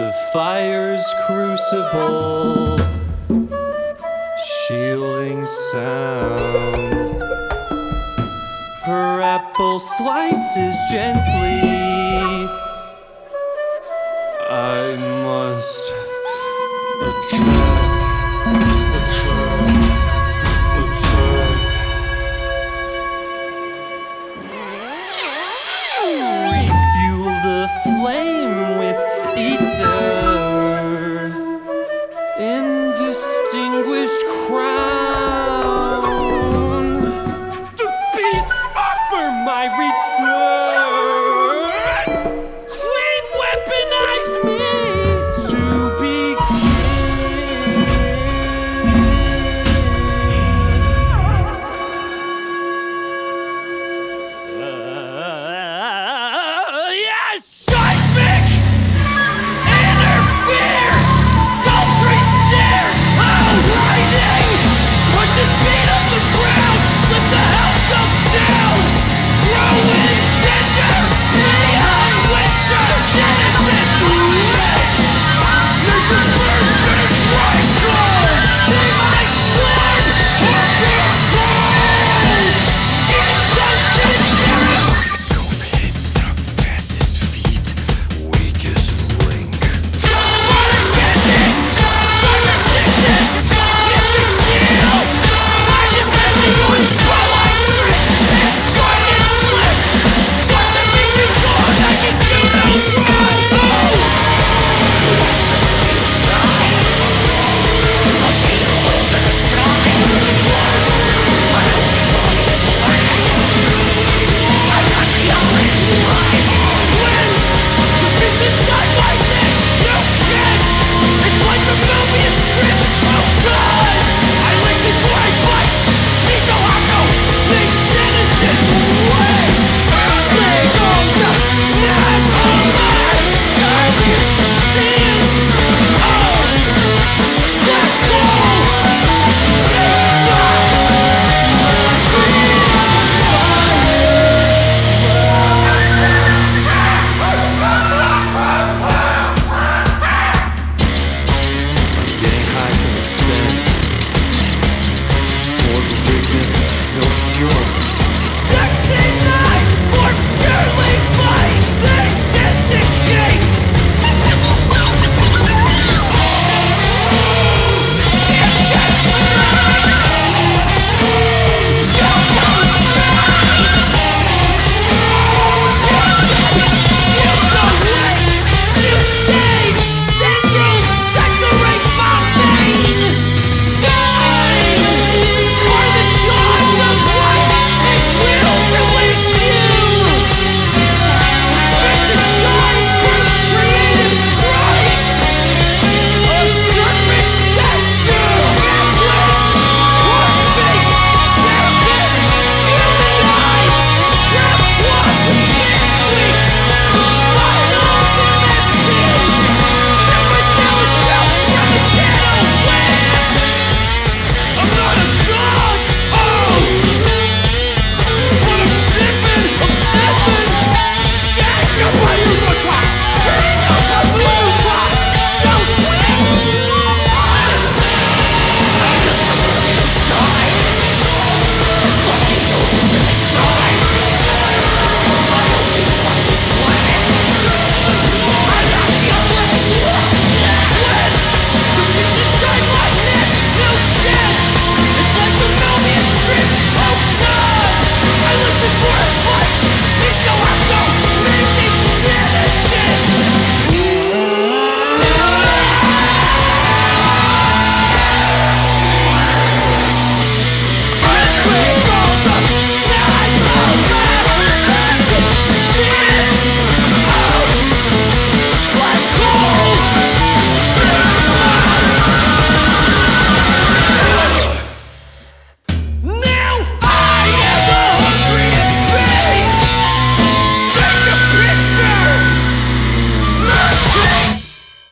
the fire's crucible, shielding sound. Her apple slices gently. Senhor.